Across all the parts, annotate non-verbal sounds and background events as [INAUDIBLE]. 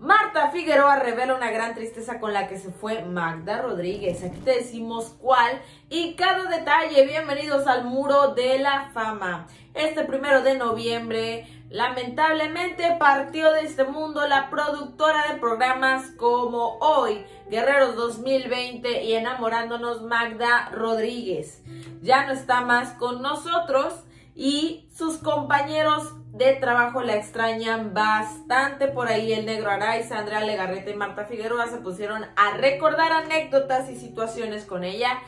Marta Figueroa revela una gran tristeza con la que se fue Magda Rodríguez. Aquí te decimos cuál y cada detalle. Bienvenidos al Muro de la Fama. Este primero de noviembre, lamentablemente partió de este mundo la productora de programas como Hoy, Guerreros 2020 y Enamorándonos Magda Rodríguez. Ya no está más con nosotros y sus compañeros de trabajo la extrañan bastante. Por ahí el negro Araiza, Andrea Legarreta y Marta Figueroa se pusieron a recordar anécdotas y situaciones con ella.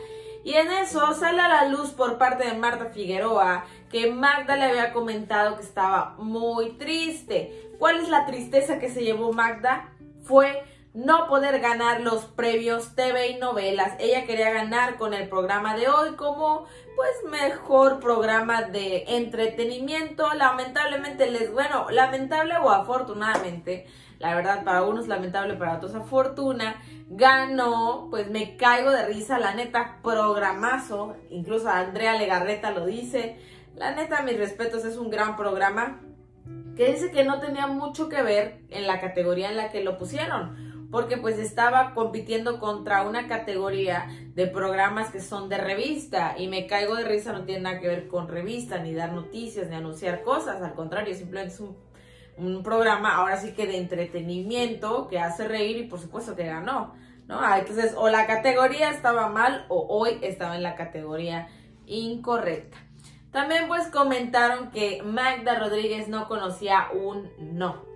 Y en eso sale a la luz por parte de Marta Figueroa que Magda le había comentado que estaba muy triste. ¿Cuál es la tristeza que se llevó Magda? Fue no poder ganar los previos TV y novelas. Ella quería ganar con el programa de hoy como pues mejor programa de entretenimiento. Lamentablemente les, bueno, lamentable o afortunadamente, la verdad para unos lamentable, para otros afortuna, ganó, pues me caigo de risa, la neta, programazo. Incluso Andrea Legarreta lo dice. La neta, mis respetos, es un gran programa que dice que no tenía mucho que ver en la categoría en la que lo pusieron porque pues estaba compitiendo contra una categoría de programas que son de revista y me caigo de risa, no tiene nada que ver con revista, ni dar noticias, ni anunciar cosas, al contrario, simplemente es un, un programa ahora sí que de entretenimiento que hace reír y por supuesto que ganó, ¿no? Ah, entonces o la categoría estaba mal o hoy estaba en la categoría incorrecta. También pues comentaron que Magda Rodríguez no conocía un no.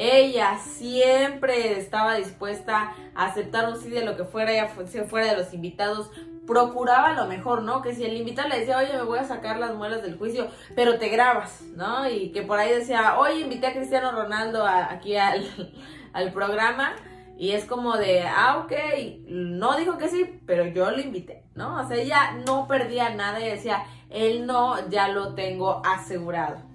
Ella siempre estaba dispuesta a aceptar un sí de lo que fuera, ella fuera de los invitados, procuraba lo mejor, ¿no? Que si el invitado le decía, oye, me voy a sacar las muelas del juicio, pero te grabas, ¿no? Y que por ahí decía, oye, invité a Cristiano Ronaldo aquí al, [LAUGHS] al programa. Y es como de, ah, ok, no dijo que sí, pero yo lo invité, ¿no? O sea, ella no perdía nada y decía, él no, ya lo tengo asegurado.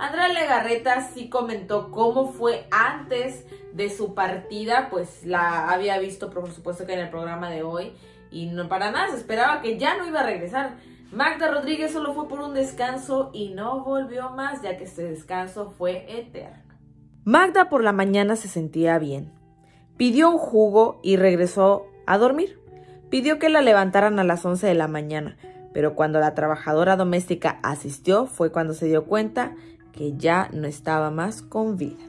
Andrea Legarreta sí comentó cómo fue antes de su partida, pues la había visto por supuesto que en el programa de hoy y no para nada se esperaba que ya no iba a regresar. Magda Rodríguez solo fue por un descanso y no volvió más ya que este descanso fue eterno. Magda por la mañana se sentía bien. Pidió un jugo y regresó a dormir. Pidió que la levantaran a las 11 de la mañana, pero cuando la trabajadora doméstica asistió fue cuando se dio cuenta que ya no estaba más con vida.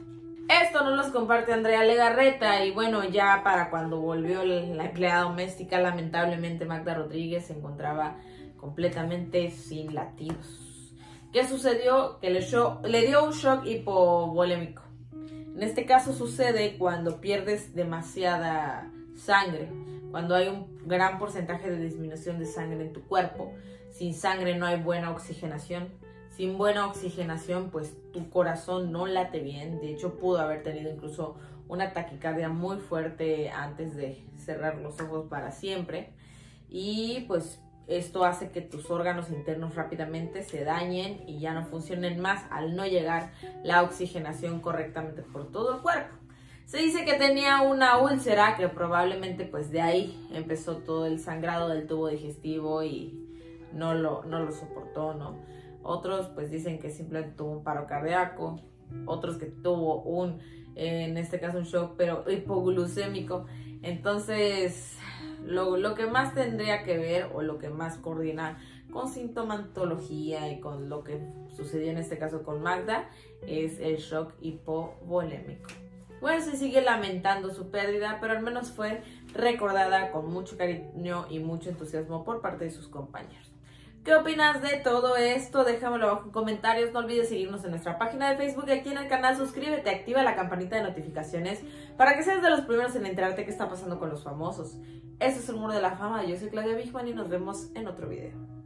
Esto no los comparte Andrea Legarreta y bueno, ya para cuando volvió la empleada doméstica, lamentablemente Magda Rodríguez se encontraba completamente sin latidos. ¿Qué sucedió? Que le, le dio un shock hipovolémico. En este caso sucede cuando pierdes demasiada sangre, cuando hay un gran porcentaje de disminución de sangre en tu cuerpo. Sin sangre no hay buena oxigenación sin buena oxigenación, pues tu corazón no late bien. De hecho, pudo haber tenido incluso una taquicardia muy fuerte antes de cerrar los ojos para siempre. Y pues esto hace que tus órganos internos rápidamente se dañen y ya no funcionen más al no llegar la oxigenación correctamente por todo el cuerpo. Se dice que tenía una úlcera que probablemente pues de ahí empezó todo el sangrado del tubo digestivo y no lo, no lo soportó, ¿no? Otros pues dicen que simplemente tuvo un paro cardíaco, otros que tuvo un, en este caso un shock, pero hipoglucémico. Entonces, lo, lo que más tendría que ver o lo que más coordina con sintomatología y con lo que sucedió en este caso con Magda es el shock hipovolémico. Bueno, se sigue lamentando su pérdida, pero al menos fue recordada con mucho cariño y mucho entusiasmo por parte de sus compañeros. ¿Qué opinas de todo esto? Déjamelo abajo en comentarios. No olvides seguirnos en nuestra página de Facebook y aquí en el canal. Suscríbete, activa la campanita de notificaciones para que seas de los primeros en enterarte qué está pasando con los famosos. Este es el Muro de la Fama. Yo soy Claudia Bigman y nos vemos en otro video.